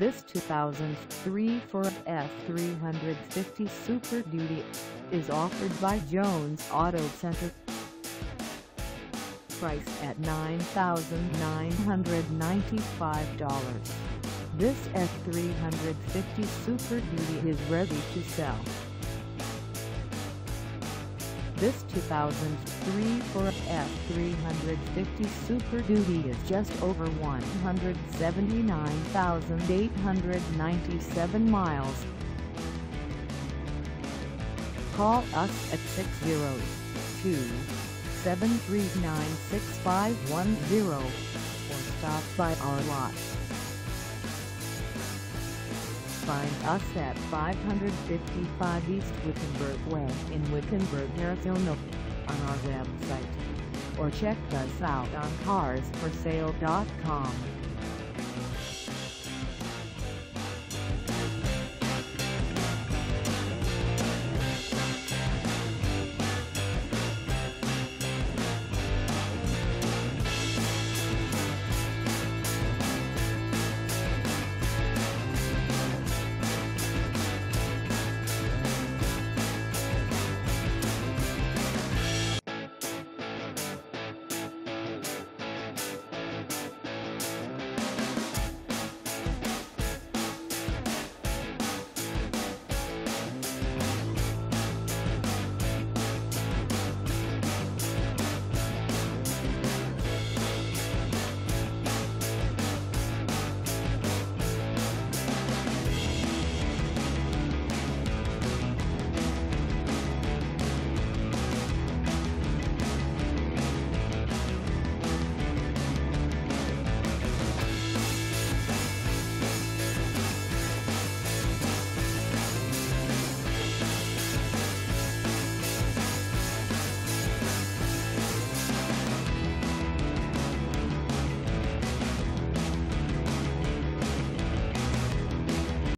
This 2003 Ford F350 Super Duty is offered by Jones Auto Center. Priced at $9,995. This F350 Super Duty is ready to sell. This 2003 Ford F350 Super Duty is just over 179,897 miles. Call us at 602-739-6510 or stop by our lot. Find us at 555 East Wickenburg Way in Wickenburg, Arizona on our website or check us out on carsforsale.com.